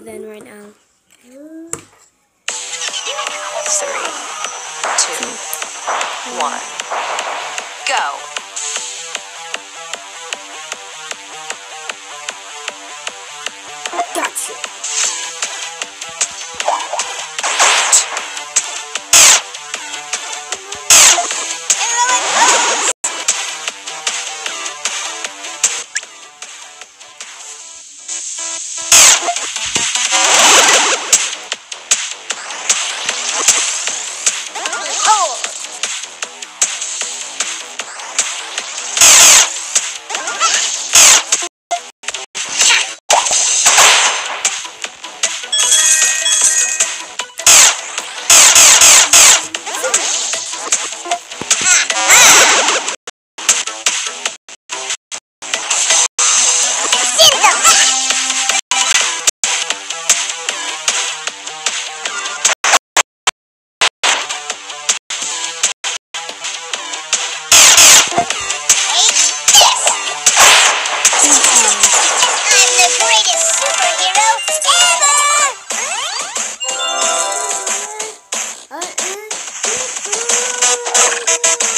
then right now. Three, two, one, go. Woo!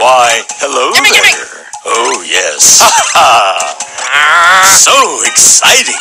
Why, hello Gimme, gimme. there. Oh, yes. Ha ha! So exciting.